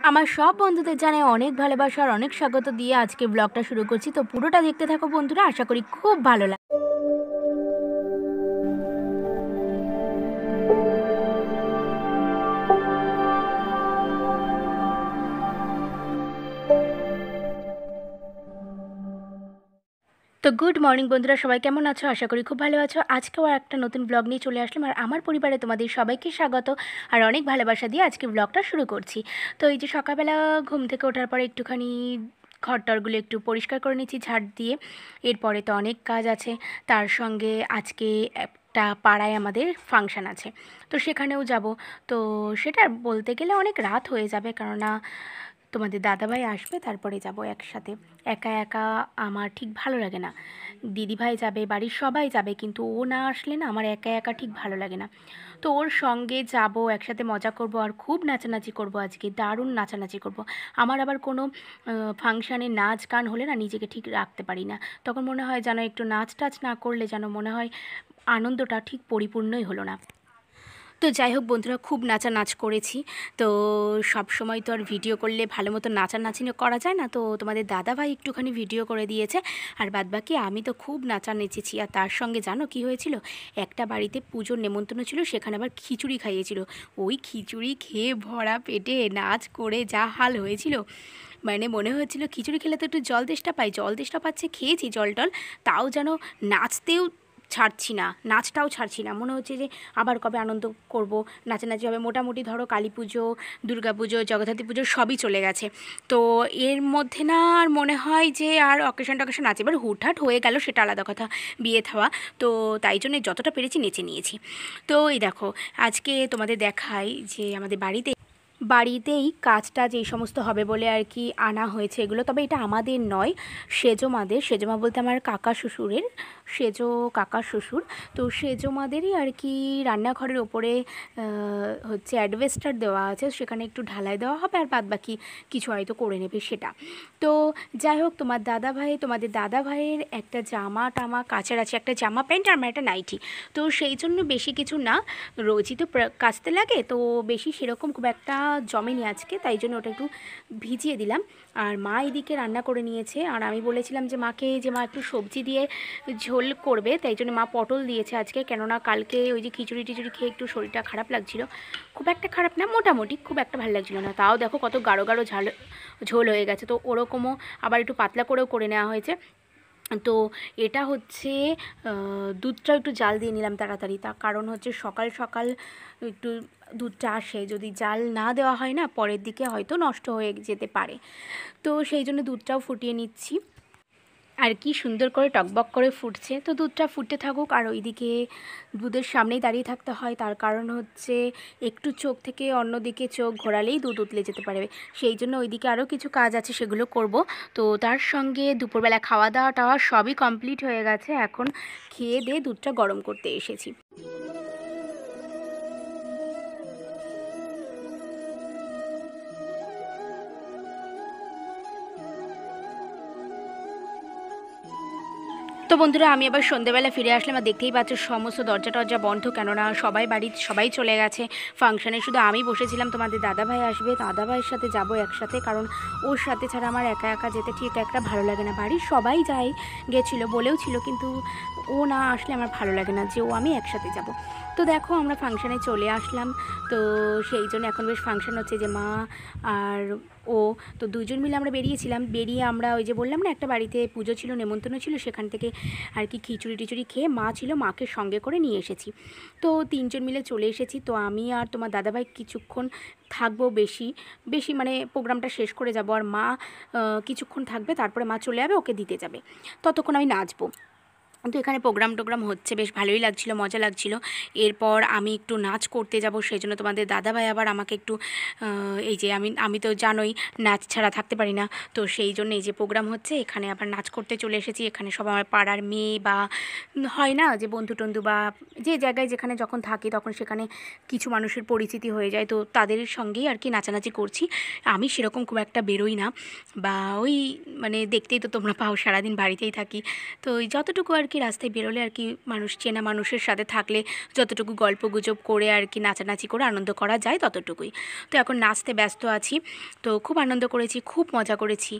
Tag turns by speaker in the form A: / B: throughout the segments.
A: আমার সব বন্ধুদের জানাই অনেক ভালোবাসার অনেক স্বাগত দিয়ে আজকে ব্লগটা শুরু করছি। তো পুরোটা দেখতে থাকো বন্ধুরা, আশা করি খুব ভালো লাগে তো গুড মর্নিং বন্ধুরা, সবাই কেমন আছো? আশা করি খুব ভালো আছো। আজকেও একটা নতুন ব্লগ নিয়ে চলে আসলাম আর আমার পরিবারে তোমাদের সবাইকে স্বাগত আর অনেক ভালোবাসা দিয়ে আজকে ব্লগটা শুরু করছি। তো এই যে সকালবেলা ঘুম থেকে ওঠার পরে একটুখানি ঘরটরগুলো একটু পরিষ্কার করে নিচ্ছি ঝাড় দিয়ে। এরপরে তো অনেক কাজ আছে। তার সঙ্গে আজকে একটা পাড়ায় আমাদের ফাংশান আছে। তো সেখানেও যাব। তো সেটা বলতে গেলে অনেক রাত হয়ে যাবে কেননা তোমাদের দাদাভাই আসবে, তারপরে যাব একসাথে। একা একা আমার ঠিক ভালো লাগে না। দিদিভাই যাবে, বাড়ির সবাই যাবে, কিন্তু ও না আসলে না আমার একা একা ঠিক ভালো লাগে না। তো ওর সঙ্গে যাব, একসাথে মজা করব আর খুব নাচানাচি করব আজকে, দারুণ নাচানাচি করব। আমার আবার কোনো ফাংশানে নাচ গান হলে না নিজেকে ঠিক রাখতে পারি না। তখন মনে হয় যেন একটু নাচ টাচ না করলে যেন মনে হয় আনন্দটা ঠিক পরিপূর্ণই হলো না। তো যাই হোক বন্ধুরা, খুব নাচা নাচ করেছি। তো সব সময় তো আর ভিডিও করলে ভালো মতো নাচানাচি করা যায় না। তো তোমাদের দাদা ভাই একটুখানি ভিডিও করে দিয়েছে। আর বাদবাকি আমি তো খুব নাচা নেচেছি। আর তার সঙ্গে জানো কি হয়েছিল? একটা বাড়িতে পুজোর নেমন্তন্ন ছিল, সেখানে আবার খিচুড়ি খাইয়েছিল। ওই খিচুড়ি খেয়ে ভরা পেটে নাচ করে যা হাল হয়েছিল। মানে মনে হয়েছিল খিচুড়ি খেলে তো একটু জল দেশটা পাই। জল দেশটা পাচ্ছে, খেয়েছি জল টল। তাও যেন নাচতেও ছাড়ছি না, নাচটাও ছাড়ছি না। মনে হচ্ছে যে আবার কবে আনন্দ করব, নাচানাচি হবে। মোটামুটি ধরো কালী পুজো, দুর্গা পুজো, জগদ্ধাত্রী পুজো সবই চলে গেছে। তো এর মধ্যে না আর মনে হয় যে আর অকেশন টকেশন আছে। এবার হুটহাট হয়ে গেল সেটা আলাদা কথা, বিয়ে থাওয়া। তো তাই জন্য যতটা পেরেছি নেচে নিয়েছি। তো এই দেখো, আজকে তোমাদের দেখাই যে আমাদের বাড়িতে, বাড়িতেই কাজটা যে সমস্ত হবে বলে আর কি আনা হয়েছে এগুলো, তবে এটা আমাদের নয়, সেজমাদের। সেজমা বলতে আমার কাকা শ্বশুরের সেজো কাকা শ্বশুর। তো সেজমাদেরই আর কি রান্নাঘরের ওপরে হচ্ছে অ্যাডভেস্টার দেওয়া আছে। সেখানে একটু ঢালাই দেওয়া হবে আর বাদ বাকি কিছু হয়তো করে নেবে সেটা। তো যাই হোক, তোমার দাদা ভাই তোমাদের দাদা ভাইয়ের একটা জামা টামা কাচার আছে, একটা জামা প্যান্ট আর একটা নাইটি। তো সেই জন্য বেশি কিছু না, রোজই তো কাচতে লাগে। তো বেশি সেরকম খুব একটা জমেনি আজকে, তাই জন্য ওটা একটু ভিজিয়ে দিলাম। আর মা এদিকে রান্না করে নিয়েছে। আর আমি বলেছিলাম যে, মাকে, যে মা একটু সবজি দিয়ে ঝোল করবে, তাই জন্য মা পটল দিয়েছে আজকে। কেননা কালকে ওই যে খিচুড়ি টিচুড়ি খেয়ে একটু শরীরটা খারাপ লাগছিল। খুব একটা খারাপ না, মোটামুটি খুব একটা ভালো লাগছিল না। তাও দেখো কত গাঢ় গাঢ় ঝাল, ঝোল হয়ে গেছে। তো ওরকমও আবার একটু পাতলা করেও করে নেওয়া হয়েছে। তো এটা হচ্ছে দুধটা একটু জাল দিয়ে নিলাম তাড়াতাড়ি। তার কারণ হচ্ছে সকাল সকাল একটু দুধটা আসে। যদি জাল না দেওয়া হয় না, পরের দিকে হয়তো নষ্ট হয়ে যেতে পারে। তো সেই জন্য দুধটাও ফুটিয়ে নিচ্ছি। আর কি সুন্দর করে টকবক করে ফুটছে। তো দুধটা ফুটতে থাকুক আর ওইদিকে দুধের সামনেই দাঁড়িয়ে থাকতে হয়। তার কারণ হচ্ছে একটু চোখ থেকে অন্যদিকে চোখ ঘোরালেই দুধ উতলে যেতে পারবে। সেই জন্য ওইদিকে আরও কিছু কাজ আছে সেগুলো করব। তো তার সঙ্গে দুপুরবেলা খাওয়া দাওয়া টাওয়া সবই কমপ্লিট হয়ে গেছে। এখন খেয়ে দিয়ে দুধটা গরম করতে এসেছি। তো বন্ধুরা, আমি আবার সন্ধ্যেবেলা ফিরে আসলাম আর দেখতেই পাচ্ছি সমস্ত দরজা টরজা বন্ধ। কেননা সবাই বাড়ি, সবাই চলে গেছে। ফাংশানে শুধু আমি বসেছিলাম, তোমাদের দাদাভাই আসবে। দাদাভাইয়ের সাথে যাব একসাথে, কারণ ওর সাথে ছাড়া আমার একা একা যেতে ঠিক একটা ভালো লাগে না। বাড়ির সবাই যায়, গেছিল বলেও ছিল কিন্তু ও না আসলে আমার ভালো লাগে না যে ও আমি একসাথে যাব। তো দেখো, আমরা ফাংশানে চলে আসলাম। তো সেই জন্য এখন বেশ ফাংশান হচ্ছে যে মা আর ও, তো দুজন মিলে আমরা বেরিয়েছিলাম। বেরিয়ে আমরা ওই যে বললাম না, একটা বাড়িতে পুজো ছিল, নেমন্তন্ন ছিল, সেখান থেকে আর কি খিচুড়ি টিচুড়ি খেয়ে মা ছিল, মাকে সঙ্গে করে নিয়ে এসেছি। তো তিনজন মিলে চলে এসেছি। তো আমি আর তোমার দাদাভাই কিছুক্ষণ থাকব বেশি বেশি মানে প্রোগ্রামটা শেষ করে যাব। আর মা কিছুক্ষণ থাকবে, তারপরে মা চলে যাবে, ওকে দিতে যাবে। ততক্ষণ আমি নাচবো। তো এখানে প্রোগ্রাম টোগ্রাম হচ্ছে, বেশ ভালোই লাগছিল, মজা লাগছিল। এরপর আমি একটু নাচ করতে যাব সেই জন্য তোমাদের দাদাভাই আবার আমাকে একটু এই যে আমি আমি তো জানোই নাচ ছাড়া থাকতে পারি না, তো সেই জন্য এই যে প্রোগ্রাম হচ্ছে, এখানে আবার নাচ করতে চলে এসেছি। এখানে সব আমার পাড়ার মেয়ে বা, হয় না যে বন্ধু টন্ধু বা যে জায়গায় যেখানে যখন থাকি, তখন সেখানে কিছু মানুষের পরিচিতি হয়ে যায়, তো তাদের সঙ্গেই আর কি নাচানাচি করছি। আমি সেরকম খুব একটা বেরোই না, বা ওই মানে দেখতেই তো তোমরা পাও, সারাদিন বাড়িতেই থাকি। তো যতটুকু আর কি রাস্তায় বেরোলে আর কি মানুষ চেনা মানুষের সাথে থাকলে যতটুকু গল্প গুজব করে আর কি নাচানাচি করে আনন্দ করা যায় ততটুকুই। তো এখন নাচতে ব্যস্ত আছি, তো খুব আনন্দ করেছি, খুব মজা করেছি।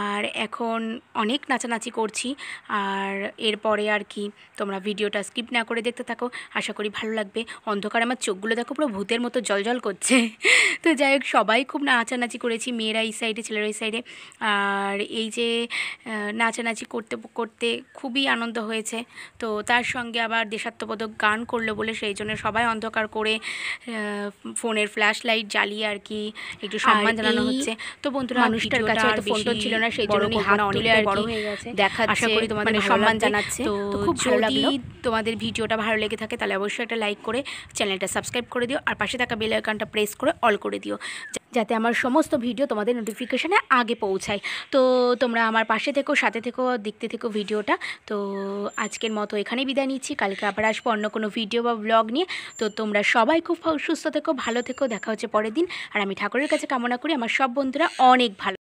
A: আর এখন অনেক নাচানাচি করছি, আর এরপরে আর কি তোমরা ভিডিওটা স্কিপ না করে দেখতে থাকো। আশা করি ভালো লাগবে। অন্ধকার আমার চোখগুলো দেখো পুরো ভূতের মতো জলজল করছে। তো যাই হোক, সবাই খুব নাচানাচি করেছি, মেয়েরা এই সাইডে ছেলেরা এই সাইডে আর এই যে নাচানাচি করতে করতে খুবই আনন্দ হয়েছে। তো তার সঙ্গে আবার দেশাত্মবোধক গান করল বলে সেই জন্য সবাই অন্ধকার করে আহ, ফোনের ফ্ল্যাশ লাইট জ্বালিয়ে আর কি একটু সম্মান জানানো হচ্ছে। তো বন্ধুরা
B: মানুষটার কাছে হয়তো ফোন
A: তো
B: টোন ছিল না, সেই জন্য হাত তুলে আর
A: বড় হয়ে গেছে।
B: দেখা
A: আশা করি তোমাদের
B: মানে সম্মান জানাচ্ছে।
A: তো
B: তো খুব ভালো লাগল।
A: তোমাদের ভিডিওটা ভালো লেগে থাকে, তাহলে অবশ্যই একটা লাইক করে চ্যানেলটা সাবস্ক্রাইব করে দিও আর পাশে থাকা বেল আইকনটা প্রেস করে অল করে দিও, যাতে আমার সমস্ত ভিডিও তোমাদের নোটিফিকেশানে আগে পৌঁছায়। তো তোমরা আমার পাশে থেকো, সাথে থেকো, দেখতে থেকো ভিডিওটা। তো আজকের মতো এখানেই বিদায় নিচ্ছি, কালকে আবার আসব অন্য কোনো ভিডিও বা ব্লগ নিয়ে। তো তোমরা সবাই খুব সুস্থ থেকো, ভালো থেকো, দেখা হচ্ছে পরের দিন। আর আমি ঠাকুরের কাছে কামনা করি, আমার সব বন্ধুরা অনেক ভালো